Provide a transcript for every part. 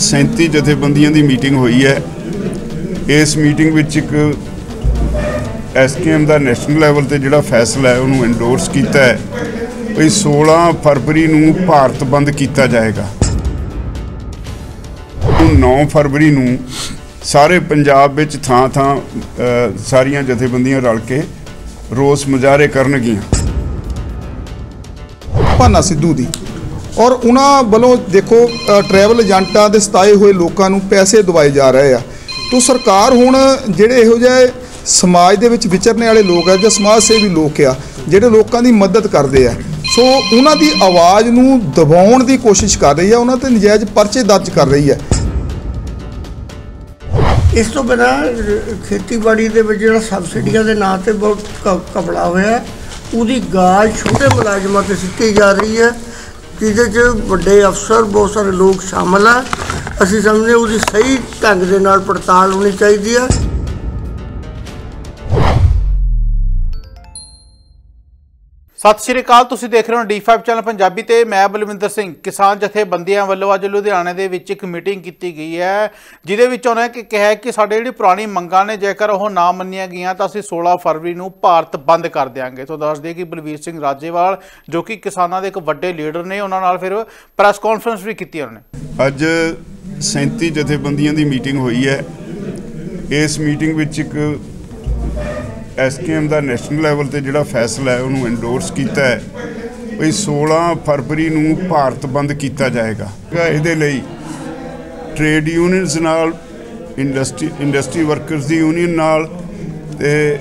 37 ਜਥੇਬੰਦੀਆਂ ਦੀ ਮੀਟਿੰਗ ਹੋਈ ਹੈ। ਇਸ ਮੀਟਿੰਗ ਵਿੱਚ ਇੱਕ ਐਸਕੇਐਮ ਦਾ ਨੈਸ਼ਨਲ ਲੈਵਲ ਤੇ ਜਿਹੜਾ ਫੈਸਲਾ ਹੈ, ਉਹਨੂੰ ਐਂਡੋਰਸ ਕੀਤਾ ਹੈ। ਵੀ 16 ਫਰਵਰੀ ਨੂੰ ਭਾਰਤ ਬੰਦ ਕੀਤਾ ਜਾਏਗਾ। ਉਹ 9 ਫਰਵਰੀ ਨੂੰ ਸਾਰੇ ਪੰਜਾਬ ਵਿੱਚ ਥਾਂ ਥਾਂ ਸਾਰੀਆਂ ਜਥੇਬੰਦੀਆਂ ਰਲ ਕੇ ਰੋਸ ਮੁਜ਼ਾਹਰੇ ਕਰਨਗੀਆਂ। ਭਾਨਾ ਸਿੱਧੂ ਦੀ। ਔਰ ਉਹਨਾਂ ਵੱਲੋਂ ਦੇਖੋ ਟਰੈਵਲ ਏਜੰਟਾਂ ਦੇ ਸਤਾਏ ਹੋਏ ਲੋਕਾਂ ਨੂੰ ਪੈਸੇ ਦਵਾਏ ਜਾ ਰਹੇ ਆ। ਤੋ ਸਰਕਾਰ ਹੁਣ ਜਿਹੜੇ ਇਹੋ ਜਿਹੇ ਸਮਾਜ ਦੇ ਵਿੱਚ ਵਿਚਰਨੇ ਵਾਲੇ ਲੋਕ ਆ, ਜਾਂ ਸਮਾਜ ਸੇਵੀ ਲੋਕ ਆ, ਜਿਹੜੇ ਲੋਕਾਂ ਦੀ ਮਦਦ ਕਰਦੇ ਆ, ਸੋ ਉਹਨਾਂ ਦੀ ਆਵਾਜ਼ ਨੂੰ ਦਬਾਉਣ ਦੀ ਕੋਸ਼ਿਸ਼ ਕਰ ਰਹੀ ਆ, ਉਹਨਾਂ ਤੇ ਨਜਾਇਜ਼ ਪਰਚੇ ਦਰਜ ਕਰ ਰਹੀ ਹੈ ਇਸ ਤੋਂ ਬਿਨਾਂ ਖੇਤੀਬਾੜੀ ਦੇ ਵਿੱਚ ਜਿਹੜਾ ਸਬਸਿਡੀਆਂ ਦੇ ਨਾਂ ਤੇ ਬਹੁਤ ਕ- ਘਪਲਾ ਹੋਇਆ, ਉਹਦੀ ਗਾਜ ਛੋਟੇ ਮੁਲਾਜ਼ਮਾਂ ਤੇ ਸਿੱਟੀ ਜਾ ਰਹੀ ਹੈ। ਜਿਹਦੇ 'ਚ ਵੱਡੇ ਅਫਸਰ, ਬਹੁਤ ਸਾਰੇ ਲੋਕ ਸ਼ਾਮਲ ਆ। ਅਸੀਂ ਸਮਝਦੇ ਉਹਦੀ ਸਹੀ ਢੰਗ ਦੇ ਨਾਲ ਪੜਤਾਲ ਹੋਣੀ ਚਾਹੀਦੀ ਹੈ ਸਤਿ ਸ਼੍ਰੀ ਅਕਾਲ, ਤੁਸੀਂ ਦੇਖ ਰਹੇ ਹੋ D5 ਚੈਨਲ ਪੰਜਾਬੀ ਤੇ ਮੈਂ ਬਲਵਿੰਦਰ ਸਿੰਘ। ਕਿਸਾਨ ਜਥੇਬੰਦੀਆਂ ਵੱਲੋਂ ਅੱਜ ਲੁਧਿਆਣੇ ਦੇ ਵਿੱਚ ਇੱਕ ਮੀਟਿੰਗ ਕੀਤੀ ਗਈ ਹੈ, ਜਿਹਦੇ ਵਿੱਚ ਉਹਨਾਂ ਨੇ ਕਿਹਾ ਕਿ ਸਾਡੇ ਜਿਹੜੀ ਪੁਰਾਣੀ ਮੰਗਾਂ ਨੇ, ਜੇਕਰ ਉਹ ਨਾ ਮੰਨੀਆਂ ਗਈਆਂ ਤਾਂ ਅਸੀਂ 16 ਫਰਵਰੀ ਨੂੰ ਭਾਰਤ ਬੰਦ ਕਰ ਦਿਆਂਗੇ। ਤੋਂ ਦੱਸ ਦਈਏ ਕਿ ਬਲਵੀਰ ਸਿੰਘ ਰਾਜੇਵਾਲ, ਜੋ ਕਿ ਕਿਸਾਨਾਂ ਦੇ ਇੱਕ ਵੱਡੇ ਲੀਡਰ ਨੇ, ਉਹਨਾਂ ਨਾਲ ਫਿਰ ਪ੍ਰੈਸ ਕਾਨਫਰੰਸ ਵੀ ਕੀਤੀ ਉਹਨਾਂ ਨੇ। ਅੱਜ 37 ਜਥੇਬੰਦੀਆਂ ਦੀ ਮੀਟਿੰਗ ਹੋਈ ਹੈ। ਇਸ ਮੀਟਿੰਗ ਵਿੱਚ ਇੱਕ ਐਸਕੇਐਮ ਦਾ ਨੈਸ਼ਨਲ ਲੈਵਲ ਤੇ ਜਿਹੜਾ ਫੈਸਲਾ ਹੈ, ਉਹਨੂੰ ਐਂਡੋਰਸ ਕੀਤਾ ਹੈ। ਵੀ 16 ਫਰਵਰੀ ਨੂੰ ਭਾਰਤ ਬੰਦ ਕੀਤਾ ਜਾਏਗਾ। ਇਹਦੇ ਲਈ ਟ੍ਰੇਡ ਯੂਨੀਅਨਸ ਨਾਲ ਇੰਡਸਟਰੀ ਇੰਡਸਟਰੀ ਵਰਕਰਸ ਦੀ ਯੂਨੀਅਨ ਨਾਲ ਤੇ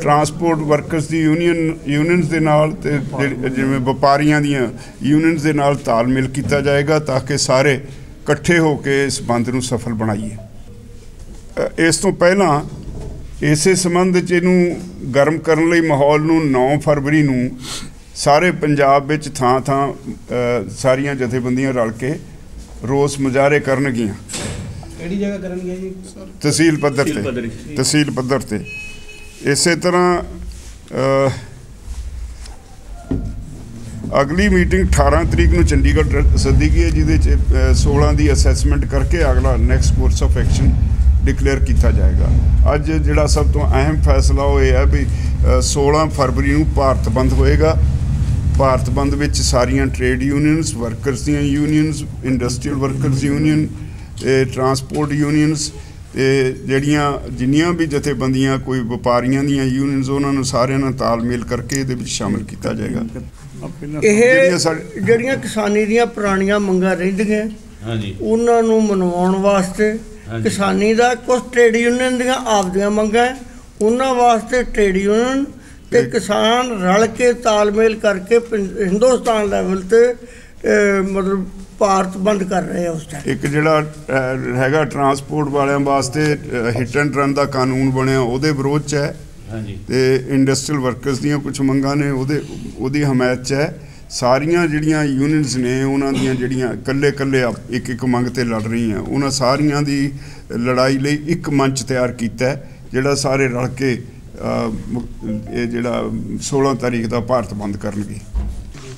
ਟਰਾਂਸਪੋਰਟ ਵਰਕਰਸ ਦੀ ਯੂਨੀਅਨ ਯੂਨੀਅਨਸ ਦੇ ਨਾਲ ਤੇ ਜਿਹੜੀ- ਜਿਵੇਂ ਵਪਾਰੀਆਂ ਦੀਆਂ ਯੂਨੀਅਨਸ ਦੇ ਨਾਲ ਤਾਲਮੇਲ ਕੀਤਾ ਜਾਏਗਾ ਤਾਂ ਕਿ ਸਾਰੇ ਇਕੱਠੇ ਹੋ ਕੇ ਇਸ ਬੰਦ ਨੂੰ ਸਫਲ ਬਣਾਈਏ। ਇਸ ਤੋਂ ਪਹਿਲਾਂ ਇਸੇ ਸੰਬੰਧ ਚ ਇਹਨੂੰ ਗਰਮ ਕਰਨ ਲਈ ਮਾਹੌਲ ਨੂੰ 9 ਫਰਵਰੀ ਨੂੰ ਸਾਰੇ ਪੰਜਾਬ ਵਿੱਚ ਥਾਂ ਥਾਂ ਅ, ਸਾਰੀਆਂ ਜਥੇਬੰਦੀਆਂ ਰਲ ਕੇ ਰੋਸ ਮੁਜ਼ਾਹਰੇ ਕਰਨਗੀਆਂ। ਕਿਹੜੀ ਜਗ੍ਹਾ ਕਰਨਗੇ ਜੀ? ਤਹਿਸੀਲ ਪੱਧਰ ਤੇ। ਤਹਿਸੀਲ ਪੱਧਰ ਤੇ। ਇਸੇ ਤਰ੍ਹਾਂ ਅਗਲੀ ਮੀਟਿੰਗ 18 ਤਰੀਕ ਨੂੰ ਚੰਡੀਗੜ੍ਹ ਰ- ਸੱਦੀ ਗਈ ਹੈ ਜਿਹਦੇ ਚ ਅ, 16 ਦੀ ਅਸੈਸਮੈਂਟ ਕਰਕੇ ਅਗਲਾ next course of action declare ਕੀਤਾ ਜਾਏਗਾ। ਅੱਜ ਜਿਹੜਾ ਸਭ ਤੋਂ ਅਹਿਮ ਫੈਸਲਾ ਉਹ ਇਹ ਹੈ ਵੀ ਅ, 16 ਫਰਵਰੀ ਨੂੰ ਭਾਰਤ ਬੰਦ ਹੋਏਗਾ। ਭਾਰਤ ਬੰਦ ਵਿੱਚ ਸਾਰੀਆਂ ਟ੍ਰੇਡ ਯੂਨੀਅਨਸ ਵਰਕਰਸ ਦੀਆਂ ਯੂਨੀਅਨਸ ਇੰਡਸਟਰੀਅਲ ਵਰਕਰਸ ਯੂਨੀਅਨ ਤੇ ਟਰਾਂਸਪੋਰਟ ਯੂਨੀਅਨਸ ਤੇ ਜਿਹੜੀਆਂ ਜਿੰਨੀਆਂ ਵੀ ਜਥੇਬੰਦੀਆਂ ਕੋਈ ਵਪਾਰੀਆਂ ਦੀਆਂ ਯੂਨੀਅਨਸ ਉਹਨਾਂ ਨੂੰ ਸਾਰਿਆਂ ਨਾਲ ਤਾਲਮੇਲ ਕਰਕੇ ਇਹਦੇ ਵਿੱਚ ਸ਼ਾਮਿਲ ਕੀਤਾ ਜਾਏਗਾ। ਇਹ ਜਿਹੜੀਆਂ ਕਿਸਾਨੀ ਦੀਆਂ ਪੁਰਾਣੀਆਂ ਮੰਗਾਂ ਰਹਿੰਦੀਆਂ ਹਾਂਜੀ। ਉਹਨਾਂ ਨੂੰ ਮਨਵਾਉਣ ਵਾਸਤੇ। ਕਿਸਾਨੀ ਦਾ ਕੁਝ ਟ੍ਰੇਡ ਯੂਨੀਅਨ ਦੀਆਂ ਆਪਦੀਆਂ ਮੰਗਾਂ ਉਹਨਾਂ ਵਾਸਤੇ ਟ੍ਰੇਡ ਯੂਨੀਅਨ ਤੇ ਕਿਸਾਨ ਰਲ ਕੇ ਤਾਲਮੇਲ ਕਰਕੇ ਹਿੰਦੁਸਤਾਨ ਲੈਵਲ ਤੇ ਮਤਲਬ ਭਾਰਤ ਬੰਦ ਕਰ ਰਹੇ ਆ ਉਸ ਟਾਈਮ ਇੱਕ ਜਿਹੜਾ ਹੈਗਾ ਟਰਾਂਸਪੋਰਟ ਵਾਲਿਆਂ ਵਾਸਤੇ ਹਿੱਟ ਐਂਡ ਰਨ ਦਾ ਕਾਨੂੰਨ ਬਣਿਆ ਉਹਦੇ ਵਿਰੋਧ ਚ ਹੈ ਹਾਂਜੀ। ਤੇ ਇੰਡਸਟਰੀਅਲ ਵਰਕਰਸ ਦੀਆਂ ਕੁਝ ਮੰਗਾਂ ਨੇ ਉਹਦੇ ਉਹਦੀ ਹਮਾਇਤ 'ਚ ਹੈ ਸਾਰੀਆਂ ਜਿਹੜੀਆਂ ਯੂਨੀਅਨਸ ਨੇ ਉਹਨਾਂ ਦੀਆਂ ਜਿਹੜੀਆਂ ਇਕੱਲੇ-ਇਕੱਲੇ ਇੱਕ ਇੱਕ ਮੰਗ ਤੇ ਲੜ ਰਹੀਆਂ ਉਹਨਾਂ ਸਾਰੀਆਂ ਦੀ ਲੜਾਈ ਲਈ ਇੱਕ ਮੰਚ ਤਿਆਰ ਕੀਤਾ ਹੈ ਜਿਹੜਾ ਸਾਰੇ ਰਲ ਕੇ ਇਹ ਜਿਹੜਾ 16 ਤਾਰੀਖ ਦਾ ਭਾਰਤ ਬੰਦ ਕਰਨਗੇ।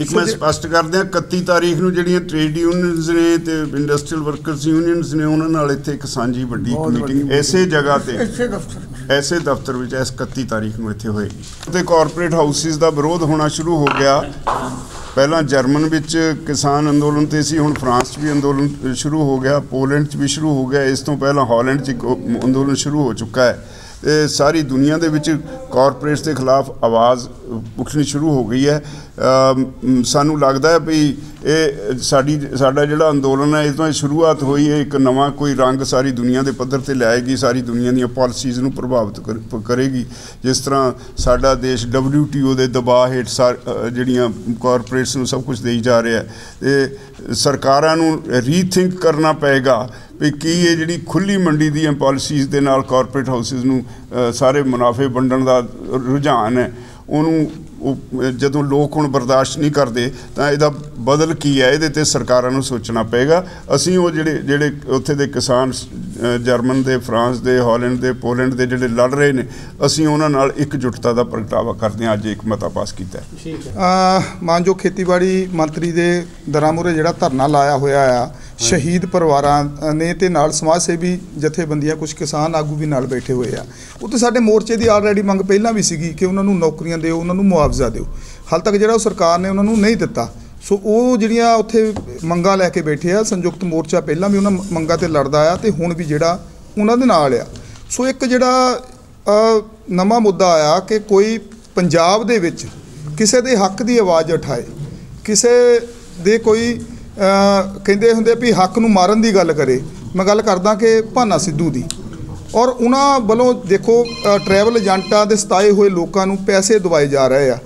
ਇੱਕ ਮੈਂ ਸਪਸ਼ਟ ਕਰ ਦਿਆਂ 31 ਤਾਰੀਖ ਨੂੰ ਜਿਹੜੀਆਂ ਟ੍ਰੇਡ ਯੂਨੀਅਨਸ ਨੇ ਤੇ ਇੰਡਸਟਰੀਅਲ ਵਰਕਰਸ ਯੂਨੀਅਨਸ ਨੇ ਉਹਨਾਂ ਨਾਲ ਇੱਥੇ ਇੱਕ ਸਾਂਝੀ ਵੱਡੀ ਮੀਟਿੰਗ ਐਸੇ ਜਗ੍ਹਾ ਤੇ ਇਸੇ ਦਫ਼ਤਰ ਐਸੇ ਦਫ਼ਤਰ ਵਿੱਚ ਇਸ 31 ਤਾਰੀਖ ਨੂੰ ਇੱਥੇ ਹੋਏਗੀ। ਤੇ ਕਾਰਪੋਰੇਟ ਹਾਊਸਿਸ ਦਾ ਵਿਰੋਧ ਹੋਣਾ ਸ਼ੁਰੂ ਹੋ ਗਿਆ। ਪਹਿਲਾਂ ਜਰਮਨ ਵਿੱਚ ਕਿਸਾਨ ਅੰਦੋਲਨ ਤੇ ਸੀ, ਹੁਣ ਫਰਾਂਸ 'ਚ ਵੀ ਅੰਦੋਲਨ ਸ਼ੁਰੂ ਹੋ ਗਿਆ, ਪੋਲੈਂਡ 'ਚ ਵੀ ਸ਼ੁਰੂ ਹੋ ਗਿਆ, ਇਸ ਤੋਂ ਪਹਿਲਾਂ ਹਾਲੈਂਡ 'ਚ ਇੱਕ ਅੰਦੋਲਨ ਸ਼ੁਰੂ ਹੋ ਚੁੱਕਾ ਹੈ। ਤੇ ਸਾਰੀ ਦੁਨੀਆ ਦੇ ਵਿੱਚ ਕਾਰਪੋਰੇਟਸ ਦੇ ਖਿਲਾਫ ਆਵਾਜ਼ ਉੱਠਣੀ ਸ਼ੁਰੂ ਹੋ ਗਈ ਹੈ। ਸਾਨੂੰ ਲੱਗਦਾ ਹੈ ਵੀ ਇਹ ਸਾਡੀ ਸਾਡਾ ਜਿਹੜਾ ਅੰਦੋਲਨ ਹੈ, ਇਸ ਤੋਂ ਇਹ ਸ਼ੁਰੂਆਤ ਹੋਈ ਹੈ, ਇੱਕ ਨਵਾਂ ਕੋਈ ਰੰਗ ਸਾਰੀ ਦੁਨੀਆ ਦੇ ਪੱਧਰ ਤੇ ਲਿਆਏਗੀ ਸਾਰੀ ਦੁਨੀਆ ਦੀਆਂ ਪਾਲਿਸੀਜ਼ ਨੂੰ ਪ੍ਰਭਾਵਿਤ ਕਰ- ਪ- ਕਰੇਗੀ। ਜਿਸ ਤਰ੍ਹਾਂ ਸਾਡਾ ਦੇਸ਼ WTO ਦੇ ਦਬਾਅ ਹੇਠ ਸਾਰ- ਜਿਹੜੀਆਂ ਕਾਰਪੋਰੇਟਸ ਨੂੰ ਸਭ ਕੁਝ ਦੇਈ ਜਾ ਰਿਹਾ ਹੈ, ਤੇ ਸਰਕਾਰਾਂ ਨੂੰ ਰੀਥਿੰਕ ਕਰਨਾ ਪਏਗਾ ਵੀ ਕੀ ਇਹ ਜਿਹੜੀ ਖੁੱਲੀ ਮੰਡੀ ਦੀਆਂ ਪਾਲਿਸੀਜ਼ ਦੇ ਨਾਲ ਕਾਰਪੋਰੇਟ ਹਾਊਸਿਸ ਨੂੰ ਸਾਰੇ ਮੁਨਾਫੇ ਵੰਡਣ ਦਾ ਰੁਝਾਨ ਹੈ, ਉਹਨੂੰ ਉਹ ਜਦੋਂ ਲੋਕ ਹੁਣ ਬਰਦਾਸ਼ਤ ਨਹੀਂ ਕਰਦੇ ਤਾਂ ਇਹਦਾ ਬਦਲ ਕੀ ਹੈ? ਇਹਦੇ ਤੇ ਸਰਕਾਰਾਂ ਨੂੰ ਸੋਚਣਾ ਪਏਗਾ। ਅਸੀਂ ਉਹ ਜਿਹੜੇ ਜਿਹੜੇ ਉੱਥੇ ਦੇ ਕਿਸਾਨ ਜਰਮਨ ਦੇ ਫਰਾਂਸ ਦੇ ਹਾਲੈਂਡ ਦੇ ਪੋਲੈਂਡ ਦੇ ਜਿਹੜੇ ਲੜ ਰਹੇ ਨੇ ਅਸੀਂ ਉਹਨਾਂ ਨਾਲ ਇਕਜੁੱਟਤਾ ਦਾ ਪ੍ਰਗਟਾਵਾ ਕਰਦੇ ਹਾਂ। ਅੱਜ ਇੱਕ ਮਤਾ ਪਾਸ ਕੀਤਾ ਹੈ। ਅ, ਮਾਨਯੋਗ ਖੇਤੀਬਾੜੀ ਮੰਤਰੀ ਦੇ ਦਰਾਂ ਜਿਹੜਾ ਧਰਨਾ ਲਾਇਆ ਹੋਇਆ ਆ ਸ਼ਹੀਦ ਪਰਿਵਾਰਾਂ ਨੇ ਤੇ ਨਾਲ ਸਮਾਜ ਸੇਵੀ ਜਥੇਬੰਦੀਆਂ ਕੁਝ ਕਿਸਾਨ ਆਗੂ ਵੀ ਨਾਲ ਬੈਠੇ ਹੋਏ ਆ। ਉਹ ਤੇ ਸਾਡੇ ਮੋਰਚੇ ਦੀ ਆਲਰੇਡੀ ਮੰਗ ਪਹਿਲਾਂ ਵੀ ਸੀਗੀ ਕਿ ਉਹਨਾਂ ਨੂੰ ਨੌਕਰੀਆਂ ਦਿਓ, ਉਹਨਾਂ ਨੂੰ ਮੁਆਵਜ਼ਾ ਦਿਓ। ਹਾਲ ਤੱਕ ਜਿਹੜਾ ਉਹ ਸਰਕਾਰ ਨੇ ਉਹਨਾਂ ਨੂੰ ਨਹੀਂ ਦਿੱਤਾ। ਸੋ ਉਹ ਜਿਹੜੀਆਂ ਉੱਥੇ ਮੰਗਾਂ ਲੈ ਕੇ ਬੈਠੇ ਆ, ਸੰਯੁਕਤ ਮੋਰਚਾ ਪਹਿਲਾਂ ਵੀ ਉਹਨਾਂ ਮੰਗਾਂ ਤੇ ਲੜਦਾ ਆ ਤੇ ਹੁਣ ਵੀ ਜਿਹੜਾ ਉਹਨਾਂ ਦੇ ਨਾਲ ਆ। ਸੋ ਇੱਕ ਜਿਹੜਾ ਨਵਾਂ ਮੁੱਦਾ ਆਇਆ ਕਿ ਕੋਈ ਪੰਜਾਬ ਦੇ ਵਿੱਚ ਕਿਸੇ ਦੇ ਹੱਕ ਦੀ ਆਵਾਜ਼ ਉਠਾਏ, ਕਿਸੇ ਦੇ ਕੋਈ ਕਹਿੰਦੇ ਹੁੰਦੇ ਵੀ ਹੱਕ ਨੂੰ ਮਾਰਨ ਦੀ ਗੱਲ ਕਰੇ। ਮੈਂ ਗੱਲ ਕਰਦਾ ਕਿ ਭਾਨਾ ਸਿੱਧੂ ਦੀ। ਔਰ ਉਹਨਾਂ ਵੱਲੋਂ ਦੇਖੋ ਟਰੈਵਲ ਏਜੰਟਾਂ ਦੇ ਸਤਾਏ ਹੋਏ ਲੋਕਾਂ ਨੂੰ ਪੈਸੇ ਦਵਾਏ ਜਾ ਰਹੇ ਆ।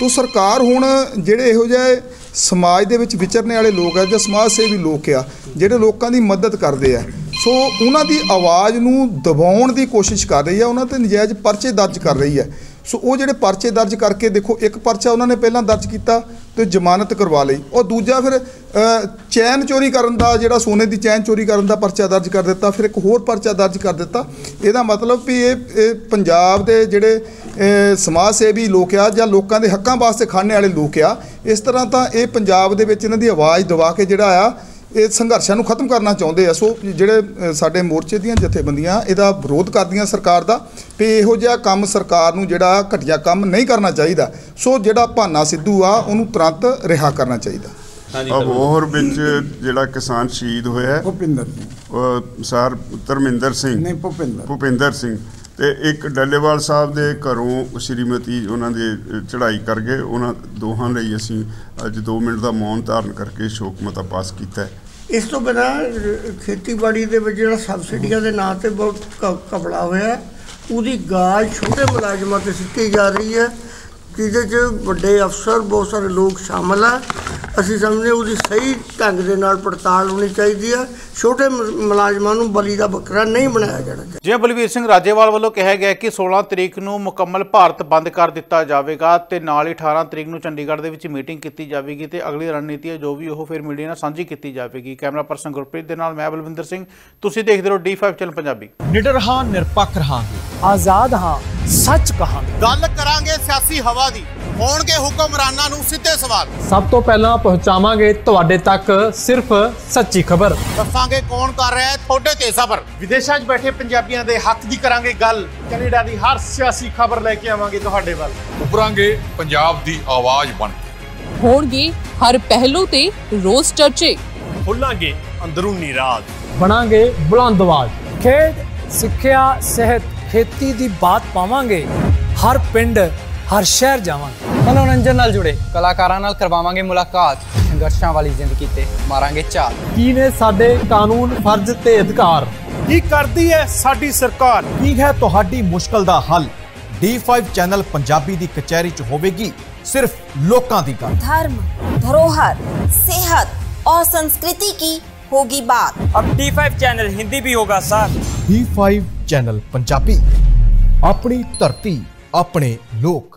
ਤੋ ਸਰਕਾਰ ਹੁਣ ਜਿਹੜੇ ਇਹੋ ਜਿਹੇ ਸਮਾਜ ਦੇ ਵਿੱਚ ਵਿਚਰਨੇ ਵਾਲੇ ਲੋਕ ਆ, ਜਾਂ ਸਮਾਜ ਸੇਵੀ ਲੋਕ ਆ, ਜਿਹੜੇ ਲੋਕਾਂ ਦੀ ਮਦਦ ਕਰਦੇ ਆ, ਸੋ ਉਹਨਾਂ ਦੀ ਆਵਾਜ਼ ਨੂੰ ਦਬਾਉਣ ਦੀ ਕੋਸ਼ਿਸ਼ ਕਰ ਰਹੀ ਆ, ਉਹਨਾਂ ਤੇ ਨਜਾਇਜ਼ ਪਰਚੇ ਦਰਜ ਕਰ ਰਹੀ ਹੈ ਸੋ ਉਹ ਜਿਹੜੇ ਪਰਚੇ ਦਰਜ ਕਰਕੇ ਦੇਖੋ, ਇੱਕ ਪਰਚਾ ਉਹਨਾਂ ਨੇ ਪਹਿਲਾਂ ਦਰਜ ਕੀਤਾ ਤੇ ਜ਼ਮਾਨਤ ਕਰਵਾ ਲਈ। ਉਹ ਦੂਜਾ ਫਿਰ ਚੈਨ ਚੋਰੀ ਕਰਨ ਦਾ ਜਿਹੜਾ ਸੋਨੇ ਦੀ ਚੈਨ ਚੋਰੀ ਕਰਨ ਦਾ ਪਰਚਾ ਦਰਜ ਕਰ ਦਿੱਤਾ, ਫਿਰ ਇੱਕ ਹੋਰ ਪਰਚਾ ਦਰਜ ਕਰ ਦਿੱਤਾ। ਇਹਦਾ ਮਤਲਬ ਵੀ ਇਹ ਇਹ ਪੰਜਾਬ ਦੇ ਜਿਹੜੇ ਸਮਾਜ ਸੇਵੀ ਲੋਕ ਆ ਜਾਂ ਲੋਕਾਂ ਦੇ ਹੱਕਾਂ ਵਾਸਤੇ ਖੜਨੇ ਵਾਲੇ ਲੋਕ ਆ, ਇਸ ਤਰ੍ਹਾਂ ਤਾਂ ਇਹ ਪੰਜਾਬ ਦੇ ਵਿੱਚ ਇਹਨਾਂ ਦੀ ਆਵਾਜ਼ ਦਬਾ ਕੇ ਜਿਹੜਾ ਆ ਇਹ ਸੰਘਰਸ਼ਾਂ ਨੂੰ ਖਤਮ ਕਰਨਾ ਚਾਹੁੰਦੇ ਆ। ਸੋ ਜਿਹੜੇ ਸਾਡੇ ਮੋਰਚੇ ਦੀਆਂ ਜਥੇਬੰਦੀਆਂ ਇਹਦਾ ਵਿਰੋਧ ਕਰਦੀਆਂ ਸਰਕਾਰ ਦਾ ਵੀ ਇਹੋ ਜਿਹਾ ਕੰਮ ਸਰਕਾਰ ਨੂੰ ਜਿਹੜਾ ਘਟੀਆ ਕੰਮ ਨਹੀਂ ਕਰਨਾ ਚਾਹੀਦਾ। ਸੋ ਜਿਹੜਾ ਭਾਨਾ ਸਿੱਧੂ ਆ ਉਹਨੂੰ ਤੁਰੰਤ ਰਿਹਾ ਕਰਨਾ ਚਾਹੀਦਾ। ਅਬੋਹਰ ਵਿੱਚ ਜਿਹੜਾ ਕਿਸਾਨ ਸ਼ਹੀਦ ਹੋਇਆ ਹੈ, ਭੁਪਿੰਦਰ। ਉਹ ਸਰ ਧਰਮਿੰਦਰ ਸਿੰਘ। ਨਹੀਂ ਭੁਪਿੰਦਰ। ਭੁਪਿੰਦਰ ਸਿੰਘ। ਤੇ ਇੱਕ ਡੱਲੇਵਾਲ ਸਾਹਿਬ ਦੇ ਘਰੋਂ ਸ਼੍ਰੀਮਤੀ ਉਹਨਾਂ ਦੇ ਚੜ੍ਹਾਈ ਕਰ ਗਏ। ਉਹਨਾਂ ਦੋਹਾਂ ਲਈ ਅਸੀਂ ਅੱਜ 2 ਮਿੰਟ ਦਾ ਮੌਨ ਧਾਰਨ ਕਰਕੇ ਸ਼ੋਕ ਮਤਾ ਪਾਸ ਕੀਤਾ ਹੈ। ਇਸ ਤੋਂ ਬਿਨਾਂ ਖੇਤੀਬਾੜੀ ਦੇ ਵਿੱਚ ਜਿਹੜਾ ਸਬਸਿਡੀਆਂ ਦੇ ਨਾਂ ਤੇ ਬਹੁਤ ਕ- ਘਪਲਾ ਹੋਇਆ ਉਹਦੀ ਗਾਜ ਛੋਟੇ ਮੁਲਾਜ਼ਮਾਂ ਤੇ ਸਿੱਟੀ ਜਾ ਰਹੀ ਹੈ, ਜਿਹਦੇ 'ਚ ਵੱਡੇ ਅਫਸਰ, ਬਹੁਤ ਸਾਰੇ ਲੋਕ ਸ਼ਾਮਲ ਆ। ਅਸੀਂ ਸਮਝਦੇ ਉਹਦੀ ਸਹੀ ਢੰਗ ਦੇ ਨਾਲ ਪੜਤਾਲ ਹੋਣੀ ਚਾਹੀਦੀ ਹੈ। ਛੋਟੇ ਮੁਲਾਜ਼ਮਾਂ ਨੂੰ ਬਲੀ ਦਾ ਬੱਕਰਾ ਨਹੀਂ ਬਣਾਇਆ ਜਾਣਾ ਚਾਹੀਦਾ। ਜਿਵੇਂ ਬਲਵੀਰ ਸਿੰਘ ਰਾਜੇਵਾਲ ਵੱਲੋਂ ਕਿਹਾ ਗਿਆ ਕਿ 16 ਤਰੀਕ ਨੂੰ ਮੁਕੰਮਲ ਭਾਰਤ ਬੰਦ ਕਰ ਦਿੱਤਾ ਜਾਵੇਗਾ ਤੇ ਨਾਲ ਹੀ 18 ਤਰੀਕ ਨੂੰ ਚੰਡੀਗੜ੍ਹ ਦੇ ਵਿੱਚ ਮੀਟਿੰਗ ਕੀਤੀ ਜਾਵੇਗੀ ਤੇ ਅਗਲੀ ਰਣਨੀਤੀ ਹੈ ਜੋ ਵੀ ਉਹ ਫਿਰ ਮੀਡੀਆ ਨਾਲ ਸਾਂਝੀ ਕੀਤੀ ਜਾਵੇਗੀ। ਕੈਮਰਾ ਪਰਸਨ ਗੁਰਪ੍ਰੀਤ ਦੇ ਨਾਲ ਮੈਂ ਬਲਵਿੰਦਰ ਸਿੰਘ। ਤੁਸੀਂ ਦੇਖਦੇ ਰਹੋ D5 ਚੈਨਲ ਪੰਜਾਬੀ। ਨਿਡਰ ਹਾਂ ਨਿਰਪੱਖ ਰਹਾਂਗੇ। ਆਜ਼ਾਦ ਹਾਂ ਸੱਚ ਕਹਾਂਗੇ। ਗੱਲ ਕਰਾਂਗੇ ਸਿਆਸੀ ਹਵਾ ਦੀ। ਹੋਣਗੇ ਹੁਕਮਰਾਨਾਂ ਨੂੰ ਸਿੱਧੇ ਸਵਾਲ। ਸਭ ਤੋਂ ਪਹਿਲਾਂ ਪਹੁੰਚਾਵਾਂਗੇ ਤੁਹਾਡੇ ਤੱਕ ਸਿਰਫ ਸੱਚੀ ਖਬਰ। ਦੱਸਾਂਗੇ ਕੌਣ ਕਰ ਰਿਹਾ ਹੈ ਤੁਹਾਡੇ ਤੇ ਸਬਰ। ਵਿਦੇਸ਼ਾਂ 'ਚ ਬੈਠੇ ਪੰਜਾਬੀਆਂ ਦੇ ਹੱਕ ਦੀ ਕਰਾਂਗੇ ਗੱਲ। ਕੈਨੇਡਾ ਦੀ ਹਰ ਸਿਆਸੀ ਖਬਰ ਲੈ ਕੇ ਆਵਾਂਗੇ ਤੁਹਾਡੇ ਵੱਲ। ਉਭਰਾਂਗੇ ਪੰਜਾਬ ਦੀ ਆਵਾਜ਼ ਬਣ ਕੇ। ਹੋਣਗੇ ਹਰ ਪਹਿਲੂ ਤੇ ਰੋਜ਼ ਚਰਚੇ। ਖੋਲਾਂਗੇ ਅੰਦਰੂਨੀ ਰਾਜ। ਬਣਾਂਗੇ ਬੁਲੰਦ ਆਵਾਜ਼। ਖੇਡ ਸਿੱਖਿਆ ਸਿਹਤ ਖੇਤੀ ਦੀ ਬਾਤ ਪਾਵਾਂਗੇ। ਹਰ ਪਿੰਡ ਹਰ ਸ਼ਹਿਰ ਜਾਵਾਂਗੇ ਮਨੋਰੰਜਨ ਨਾਲ ਜੁੜੇ ਕਲਾਕਾਰਾਂ ਨਾਲ ਕਰਵਾਵਾਂਗੇ ਮੁਲਾਕਾਤ ਸੰਘਰਸ਼ਾਂ ਵਾਲੀ ਜ਼ਿੰਦਗੀ ਤੇ ਮਾਰਾਂਗੇ ਝਾਤ ਕੀ ਨੇ ਸਾਡੇ ਕਾਨੂੰਨ ਫਰਜ਼ ਤੇ ਅਧਿਕਾਰ ਕੀ ਕਰਦੀ ਹੈ ਸਾਡੀ ਸਰਕਾਰ ਕੀ ਹੈ ਤੁਹਾਡੀ ਮੁਸ਼ਕਲ ਦਾ ਹੱਲ D5 ਚੈਨਲ ਪੰਜਾਬੀ ਦੀ ਕਚਹਿਰੀ 'ਚ ਹੋਵੇਗੀ ਸਿਰਫ ਲੋਕਾਂ ਦੀ ਗੱਲ धर्म धरोहर सेहत और संस्कृति की होगी बात अब D5 ਚੈਨਲ ਹਿੰਦੀ ਵੀ ਹੋਗਾ ਸਰ D5 ਚੈਨਲ ਪੰਜਾਬੀ ਆਪਣੀ ਧਰਤੀ ਆਪਣੇ ਲੋਕ